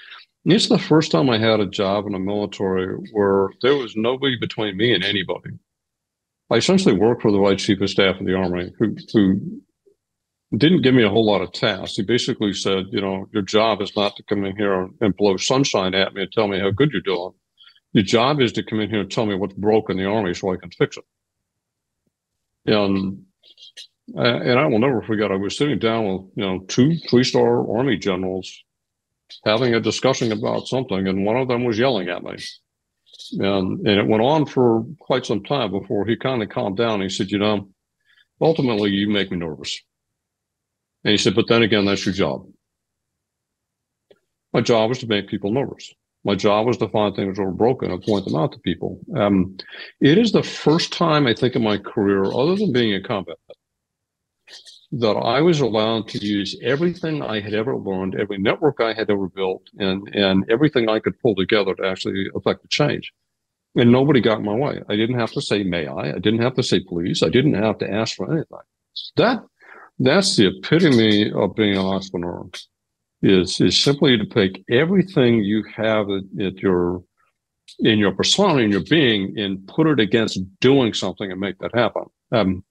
it's the first time I had a job in the military where there was nobody between me and anybody. I essentially worked for the Vice Chief of Staff of the Army, who, who didn't give me a whole lot of tasks. He basically said, you know, your job is not to come in here and blow sunshine at me and tell me how good you're doing. Your job is to come in here and tell me what's broken in the Army so I can fix it. And uh, and I will never forget. I was sitting down with you know two three star army generals having a discussion about something, and one of them was yelling at me. And and it went on for quite some time before he kind of calmed down. He said, "You know, ultimately, you make me nervous." And he said, "But then again, that's your job. My job is to make people nervous." My job was to find things that were broken and point them out to people. Um, it is the first time I think in my career, other than being in combat, that I was allowed to use everything I had ever learned, every network I had ever built, and and everything I could pull together to actually affect the change. And nobody got in my way. I didn't have to say may I. I didn't have to say please. I didn't have to ask for anything. That that's the epitome of being an entrepreneur is is simply to take everything you have at, at your in your persona in your being and put it against doing something and make that happen. Um,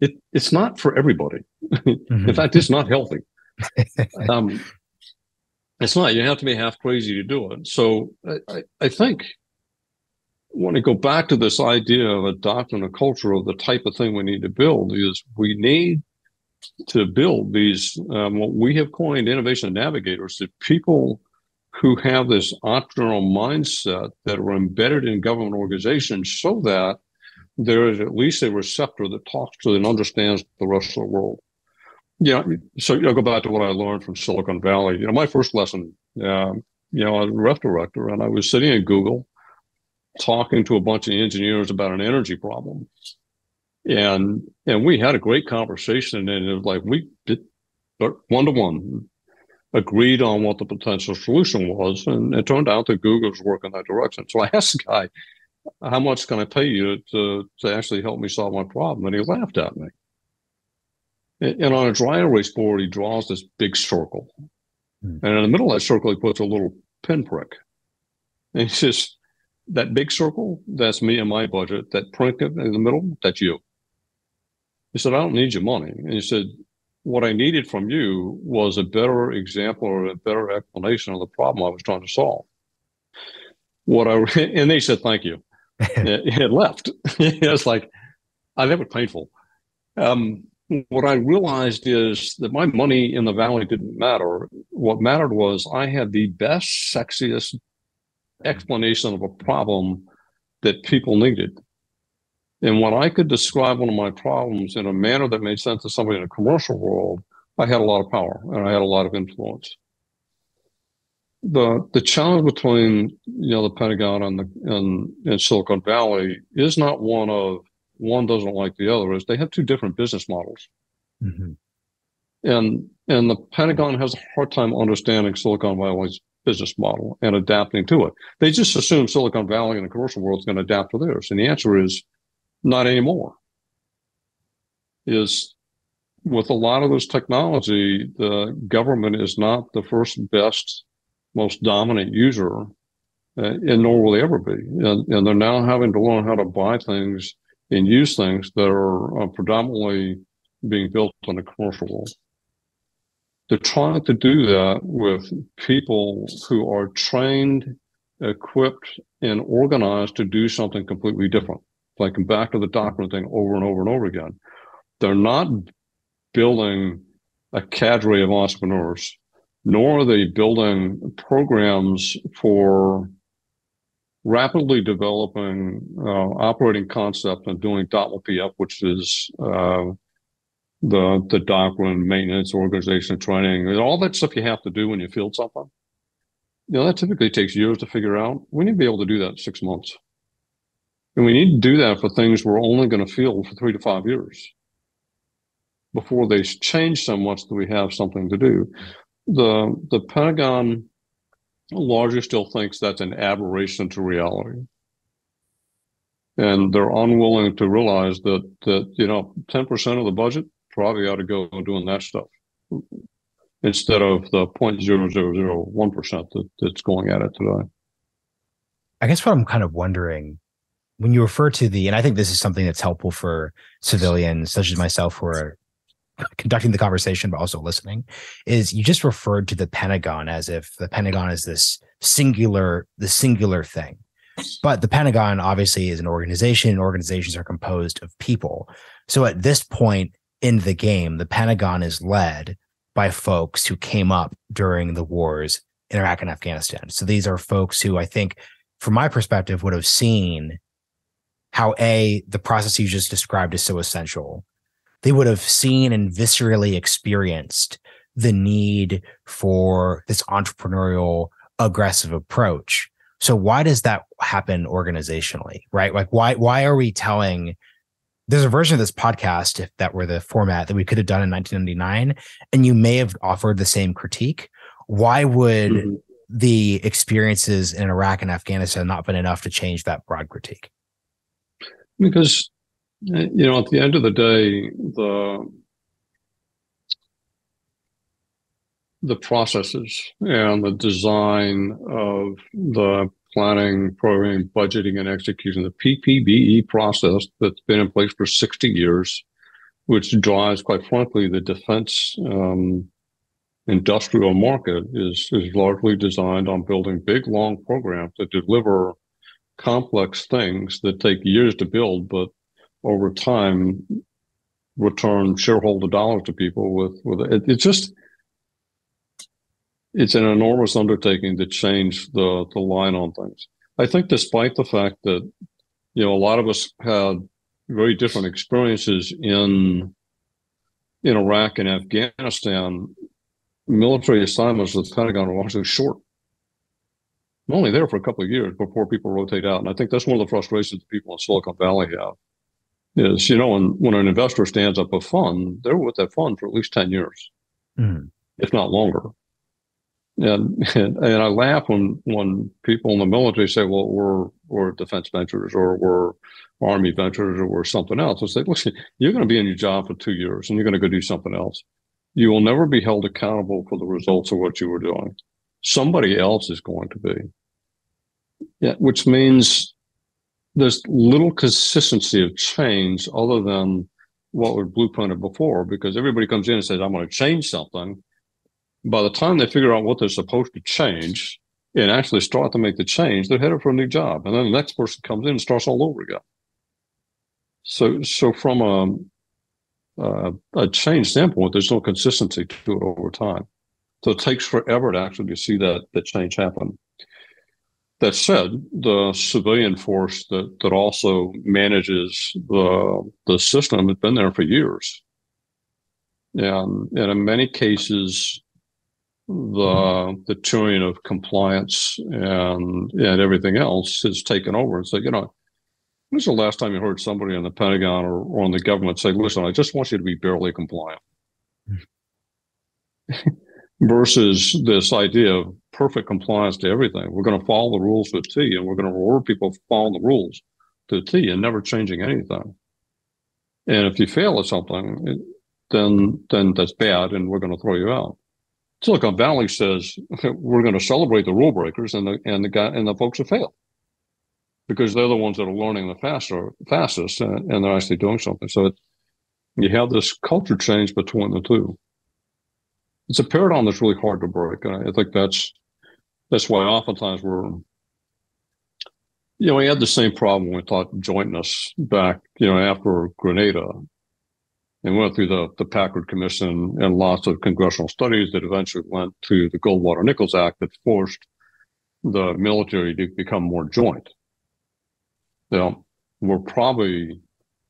it it's not for everybody. Mm-hmm. in fact, it's not healthy. um, it's not. You have to be half crazy to do it. So I, I think when I go back to this idea of adopting a culture of the type of thing we need to build is we need to build these um, what we have coined innovation navigators the people who have this entrepreneurial mindset that are embedded in government organizations so that there is at least a receptor that talks to and understands the rest of the world yeah so i'll go back to what i learned from silicon valley. You know my first lesson um, you know i was a REF director and i was sitting at google talking to a bunch of engineers about an energy problem. And and we had a great conversation and it was like we did one to one agreed on what the potential solution was and it turned out that google's working that direction. So i asked the guy how much can i pay you to to actually help me solve my problem? And he laughed at me and on a dry erase board he draws this big circle hmm. and in the middle of that circle he puts a little pinprick and he says that big circle that's me and my budget that prick in the middle that's you he said, I don't need your money. And he said, what I needed from you was a better example or a better explanation of the problem I was trying to solve. What I and they said thank you. it, left. it was like, I that was painful. Um, what I realized is that my money in the valley didn't matter. What mattered was I had the best, sexiest explanation of a problem that people needed. And when I could describe one of my problems in a manner that made sense to somebody in a commercial world, I had a lot of power and I had a lot of influence. The the challenge between you know the Pentagon and the and, and Silicon Valley is not one of one doesn't like the other, is they have two different business models. Mm-hmm. And and the Pentagon has a hard time understanding Silicon Valley's business model and adapting to it. They just assume Silicon Valley and the commercial world is going to adapt to theirs. And the answer is not anymore. Is with a lot of this technology, the government is not the first best, most dominant user, uh, and nor will they ever be. And, and, they're now having to learn how to buy things and use things that are uh, predominantly being built in the commercial world. They're trying to do that with people who are trained, equipped, and organized to do something completely different like back to the document thing over and over and over again. They're not building a cadre of entrepreneurs, nor are they building programs for rapidly developing uh, operating concept and doing DOTMLP which is uh, the the doctrine, maintenance, organization, training, and all that stuff you have to do when you field something. You know, that typically takes years to figure out. We need to be able to do that in six months. And we need to do that for things we're only going to feel for three to five years before they change so much that we have something to do. The the Pentagon largely still thinks that's an aberration to reality. And they're unwilling to realize that that, you know, 10% of the budget probably ought to go doing that stuff instead of the 0.0001% that, that's going at it today. I guess what I'm kind of wondering when you refer to the, and I think this is something that's helpful for civilians such as myself who are conducting the conversation but also listening, is you just referred to the Pentagon as if the Pentagon is this singular, the singular thing. But the Pentagon obviously is an organization, and organizations are composed of people. So at this point in the game, the Pentagon is led by folks who came up during the wars in Iraq and Afghanistan. So these are folks who I think, from my perspective, would have seen how a the process you just described is so essential they would have seen and viscerally experienced the need for this entrepreneurial aggressive approach. So why does that happen organizationally right? Like why why are we telling there's a version of this podcast if that were the format that we could have done in 1999 and you may have offered the same critique. Why would mm-hmm. the experiences in iraq and afghanistan not been enough to change that broad critique? Because you know at the end of the day the the processes and the design of the planning, programming, budgeting, and execution, the PPBE process that's been in place for 60 years, which drives, quite frankly, the defense um, industrial market, is, is largely designed on building big, long programs that deliver complex things that take years to build, but over time return shareholder dollars to people with with it, it's just it's an enormous undertaking to change the the line on things. I think despite the fact that you know a lot of us had very different experiences in in Iraq and Afghanistan, military assignments with the Pentagon were largely short I'm only there for a couple of years before people rotate out. And I think that's one of the frustrations that people in Silicon Valley have. Is you know when when an investor stands up a fund, they're with that fund for at least ten years, mm. if not longer. And, and and I laugh when when people in the military say, "Well, we're we're defense ventures or we're army ventures or we're something else." I say, "Listen, you're going to be in your job for two years and you're going to go do something else. You will never be held accountable for the results of what you were doing." somebody else is going to be. Yeah, which means there's little consistency of change other than what was blueprinted before, because everybody comes in and says, I'm going to change something. By the time they figure out what they're supposed to change and actually start to make the change, they're headed for a new job. And then the next person comes in and starts all over again. So, so from a, uh, a change standpoint, there's no consistency to it over time. So it takes forever to actually see that that change happen. That said, the civilian force that that also manages the the system has been there for years, and and in many cases, the the tuning of compliance and and everything else has taken over. And so you know, when's the last time you heard somebody in the Pentagon or, or on the government say, "Listen, I just want you to be barely compliant." versus this idea of perfect compliance to everything. We're going to follow the rules to a T, and we're going to reward people for following the rules to a T and never changing anything. And if you fail at something, then then that's bad, and we're going to throw you out. Silicon Valley says we're going to celebrate the rule breakers and the and the guy and the folks who fail because they're the ones that are learning the faster fastest and, and they're actually doing something. So it, you have this culture change between the two it's a paradigm that's really hard to break. And I think that's that's why oftentimes we're you know, we had the same problem when we taught jointness back, you know, after Grenada and went through the, the Packard Commission and lots of congressional studies that eventually went to the Goldwater Nichols Act that forced the military to become more joint. Know, we're probably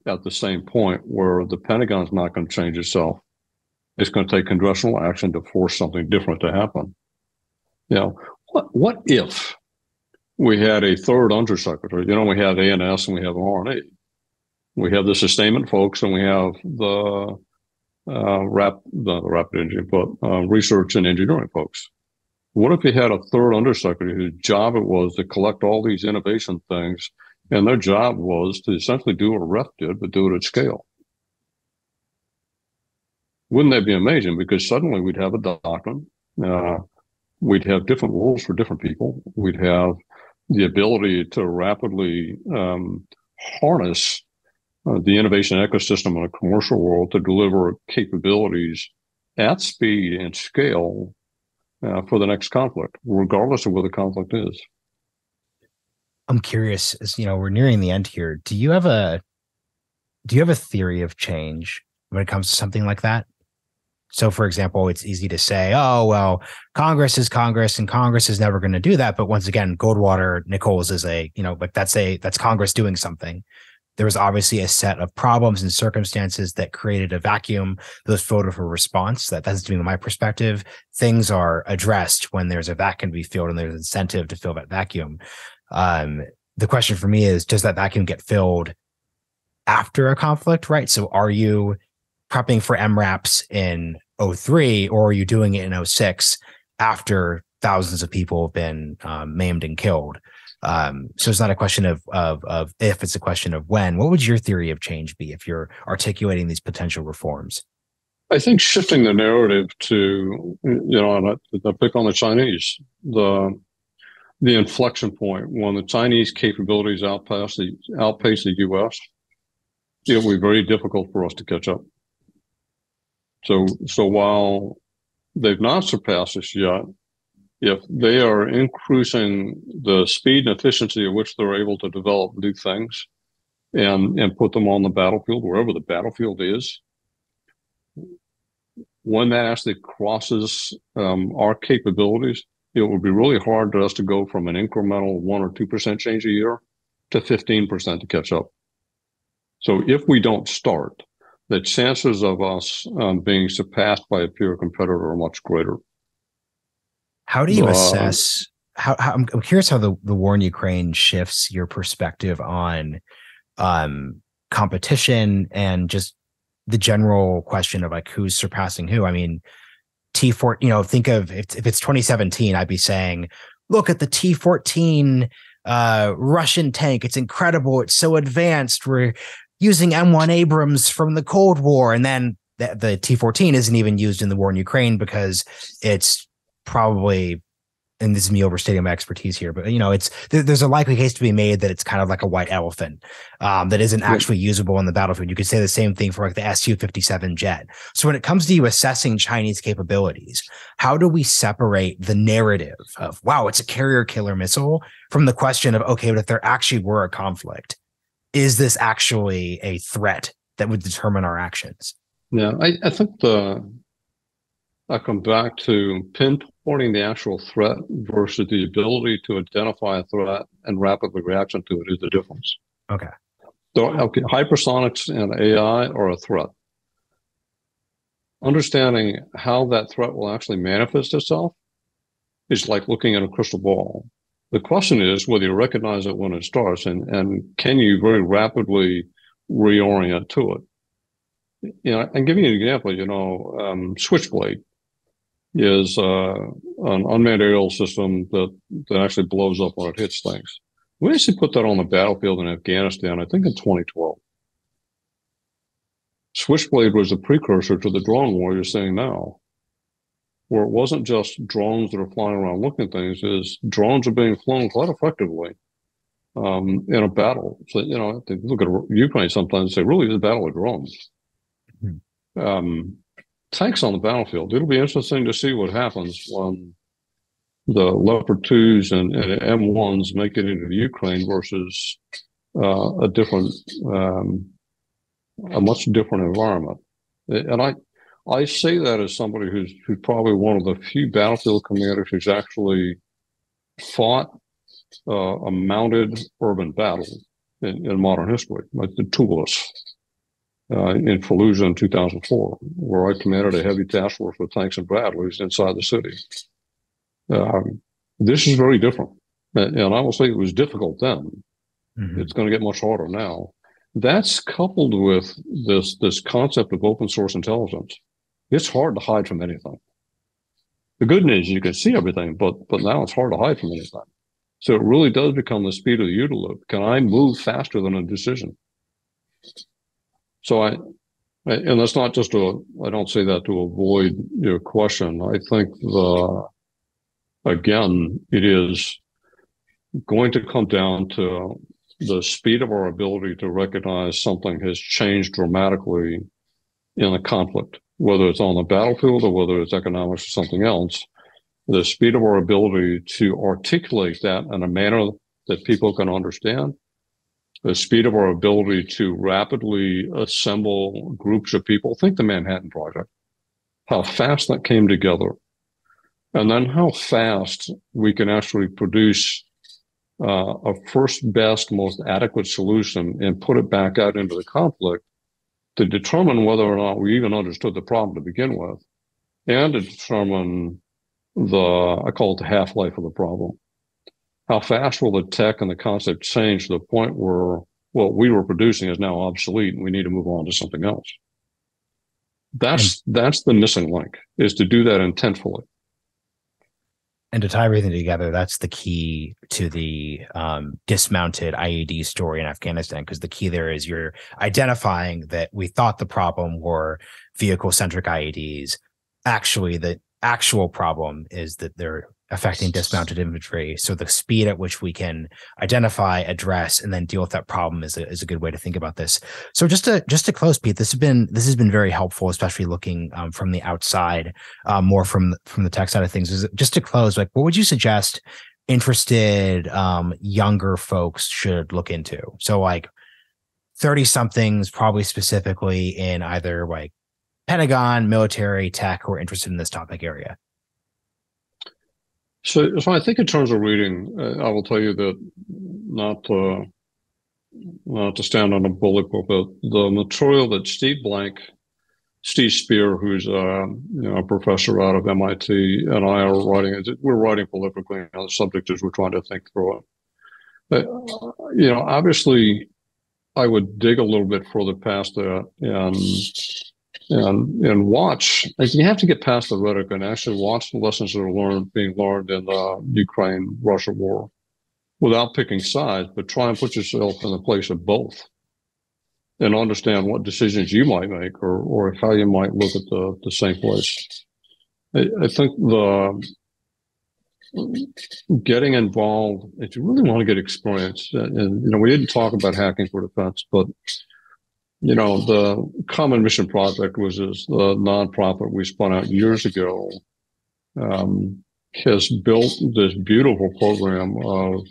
at the same point where the Pentagon's not going to change itself it's going to take congressional action to force something different to happen. You know, what what if we had a third undersecretary? You know, we have A&S and we have R&E. We have the sustainment folks and we have the uh, rap the, rapid engineering, but uh, research and engineering folks. What if you had a third undersecretary whose job it was to collect all these innovation things, and their job was to essentially do what a REF did, but do it at scale? Wouldn't that be amazing? Because suddenly we'd have a doctrine. Uh, we'd have different rules for different people. We'd have the ability to rapidly um, harness uh, the innovation ecosystem in a commercial world to deliver capabilities at speed and scale uh, for the next conflict, regardless of where the conflict is. I'm curious, as you know, we're nearing the end here. Do you have a do you have a theory of change when it comes to something like that? So, for example, it's easy to say, oh, well, Congress is Congress and Congress is never going to do that. But once again, Goldwater Nichols is a, you know, like that's a, that's Congress doing something. There was obviously a set of problems and circumstances that created a vacuum. Those voted for response. That that's being my perspective. Things are addressed when there's a vacuum to be filled and there's incentive to fill that vacuum. Um, the question for me is, does that vacuum get filled after a conflict? Right. So, are you prepping for MRAPs in 03 or are you doing it in 06 after thousands of people have been um, maimed and killed? Um, so it's not a question of, of of if, it's a question of when. What would your theory of change be if you're articulating these potential reforms? I think shifting the narrative to you know, I pick on the Chinese, the the inflection point when the Chinese capabilities outpace the outpace the U.S. It will be very difficult for us to catch up. So, so while they've not surpassed us yet, if they are increasing the speed and efficiency at which they're able to develop new things and, and put them on the battlefield, wherever the battlefield is, when that actually crosses um, our capabilities, it would be really hard for us to go from an incremental one or 2% change a year to 15% to catch up. So if we don't start, the chances of us um, being surpassed by a peer competitor are much greater. How do you uh, assess? How, how, I'm, curious how the, the war in Ukraine shifts your perspective on um, competition and just the general question of like who's surpassing who. I mean, T4, you know, think of if, if it's 2017, I'd be saying, look at the T14 uh, Russian tank. It's incredible. It's so advanced. We're using M1 Abrams from the Cold War, and then the, the T14 isn't even used in the war in Ukraine because it's probably and this is me overstating my expertise here, but you know, it's there's a likely case to be made that it's kind of like a white elephant um, that isn't actually usable on the battlefield. You could say the same thing for like the Su 57 jet. So when it comes to you assessing Chinese capabilities, how do we separate the narrative of wow, it's a carrier killer missile from the question of okay, but if there actually were a conflict, is this actually a threat that would determine our actions? Yeah, I, I think the I come back to pinpointing the actual threat versus the ability to identify a threat and rapidly react to it is the difference. Okay. So, okay, hypersonics and AI are a threat. Understanding how that threat will actually manifest itself is like looking at a crystal ball. The question is whether you recognize it when it starts and, and can you very rapidly reorient to it. You know, and giving you an example, you know, um, Switchblade is uh, an unmanned aerial system that, that actually blows up when it hits things. We actually put that on the battlefield in Afghanistan, I think in 2012. Switchblade was a precursor to the drone war you're seeing now where it wasn't just drones that are flying around looking at things, is drones are being flown quite effectively um, in a battle. So, you know, they look at Ukraine sometimes and say, really, it's a battle of drones. Mm-hmm. Um, tanks on the battlefield. It'll be interesting to see what happens when the Leopard 2s and, and M1s make it into the Ukraine versus uh, a different, um, a much different environment. And I, I say that as somebody who's who's probably one of the few battlefield commanders who's actually fought uh, a mounted urban battle in, in modern history, like the Tulis uh, in Fallujah in 2004, where I commanded a heavy task force with tanks and Bradleys inside the city. Um, this is very different, and I will say it was difficult then. Mm-hmm. It's going to get much harder now. That's coupled with this this concept of open source intelligence it's hard to hide from anything. The good news you can see everything, but but now it's hard to hide from anything. So it really does become the speed of the loop. Can I move faster than a decision? So I, and that's not just a, I don't say that to avoid your question. I think the, again, it is going to come down to the speed of our ability to recognize something has changed dramatically in a conflict whether it's on the battlefield or whether it's economics or something else, the speed of our ability to articulate that in a manner that people can understand, the speed of our ability to rapidly assemble groups of people. Think the Manhattan Project, how fast that came together, and then how fast we can actually produce uh, a first best, most adequate solution and put it back out into the conflict to determine whether or not we even understood the problem to begin with, and to determine the, I call it the half life of the problem. How fast will the tech and the concept change to the point where what we were producing is now obsolete and we need to move on to something else? That's, that's the missing link is to do that intentfully and to tie everything together, that's the key to the um, dismounted IED story in Afghanistan. Because the key there is you're identifying that we thought the problem were vehicle centric IEDs. Actually, the actual problem is that they're affecting dismounted infantry. So the speed at which we can identify, address, and then deal with that problem is a, is a good way to think about this. So just to just to close, Pete, this has been this has been very helpful, especially looking um, from the outside, uh, more from from the tech side of things. Is just to close, like what would you suggest interested um, younger folks should look into? So like. 30 somethings probably specifically in either like Pentagon, military, tech, who are interested in this topic area? So, so I think in terms of reading, uh, I will tell you that not uh, not to stand on a bullet but the material that Steve Blank, Steve Spear, who's uh, you know, a professor out of MIT, and I are writing, we're writing prolifically on the subject as we're trying to think through it. But, you know, obviously, I would dig a little bit further past that and and and watch. Like you have to get past the rhetoric and actually watch the lessons that are learned being learned in the Ukraine Russia war, without picking sides, but try and put yourself in the place of both, and understand what decisions you might make or or how you might look at the the same place. I, I think the getting involved if you really want to get experience and, and you know we didn't talk about hacking for defense but you know, the Common Mission Project was is the nonprofit we spun out years ago. Um, has built this beautiful program of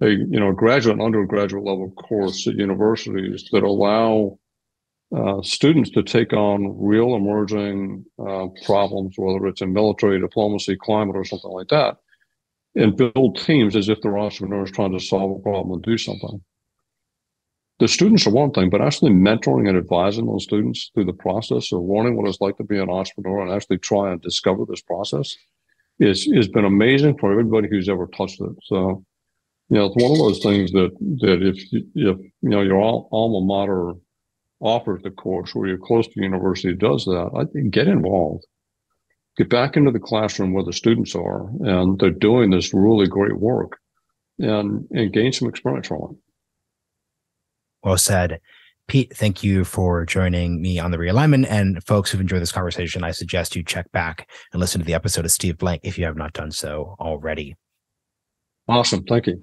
a you know graduate and undergraduate level course at universities that allow uh, students to take on real emerging uh, problems, whether it's in military, diplomacy, climate, or something like that, and build teams as if they're entrepreneurs trying to solve a problem and do something. The students are one thing, but actually mentoring and advising those students through the process of learning what it's like to be an entrepreneur and actually try and discover this process is has been amazing for everybody who's ever touched it. So, you know, it's one of those things that that if if you know your alma mater offers the course or you're close to the university does that, I think get involved. Get back into the classroom where the students are and they're doing this really great work and, and gain some experience from it. Well said. Pete, thank you for joining me on the realignment. And folks who've enjoyed this conversation, I suggest you check back and listen to the episode of Steve Blank if you have not done so already. Awesome. Thank you.